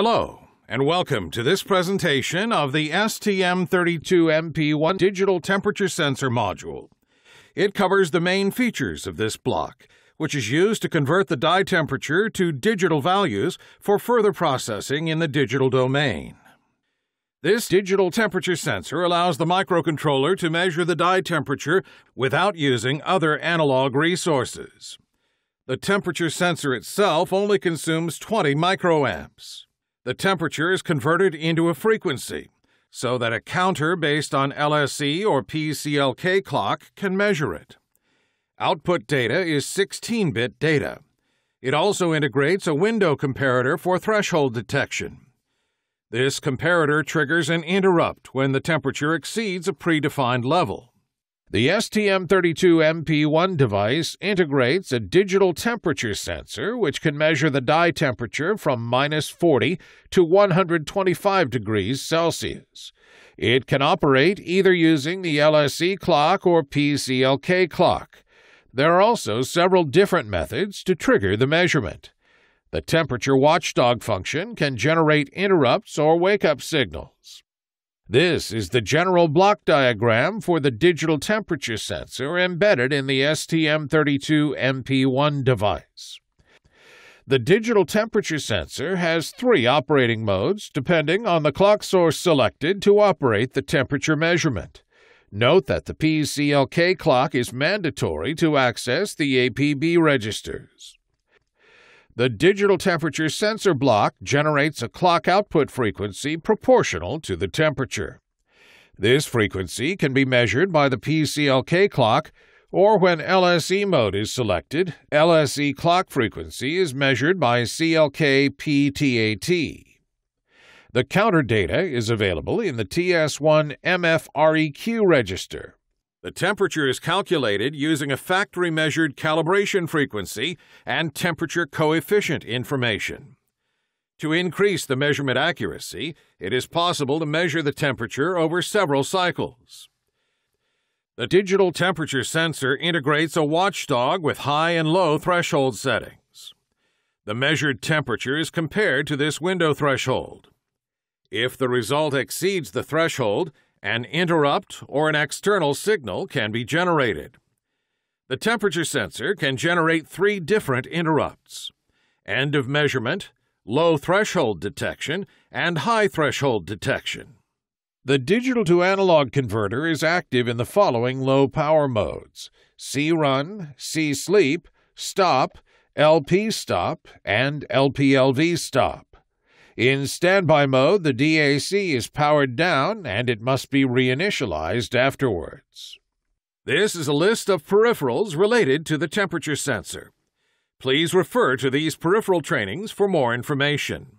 Hello, and welcome to this presentation of the STM32MP1 digital temperature sensor module. It covers the main features of this block, which is used to convert the die temperature to digital values for further processing in the digital domain. This digital temperature sensor allows the microcontroller to measure the die temperature without using other analog resources. The temperature sensor itself only consumes 20 microamps. The temperature is converted into a frequency so that a counter based on LSE or PCLK clock can measure it. Output data is 16 bit data. It also integrates a window comparator for threshold detection. This comparator triggers an interrupt when the temperature exceeds a predefined level. The STM32MP1 device integrates a digital temperature sensor which can measure the die temperature from minus 40 to 125 degrees Celsius. It can operate either using the LSE clock or PCLK clock. There are also several different methods to trigger the measurement. The temperature watchdog function can generate interrupts or wake up signals. This is the general block diagram for the digital temperature sensor embedded in the STM32MP1 device. The digital temperature sensor has three operating modes depending on the clock source selected to operate the temperature measurement. Note that the PCLK clock is mandatory to access the APB registers. The digital temperature sensor block generates a clock output frequency proportional to the temperature. This frequency can be measured by the PCLK clock, or when LSE mode is selected, LSE clock frequency is measured by CLK PTAT. The counter data is available in the TS1 MFREQ register. The temperature is calculated using a factory measured calibration frequency and temperature coefficient information. To increase the measurement accuracy, it is possible to measure the temperature over several cycles. The digital temperature sensor integrates a watchdog with high and low threshold settings. The measured temperature is compared to this window threshold. If the result exceeds the threshold, an interrupt or an external signal can be generated. The temperature sensor can generate three different interrupts end of measurement, low threshold detection, and high threshold detection. The digital to analog converter is active in the following low power modes C run, C sleep, stop, LP stop, and LPLV stop. In standby mode, the DAC is powered down and it must be reinitialized afterwards. This is a list of peripherals related to the temperature sensor. Please refer to these peripheral trainings for more information.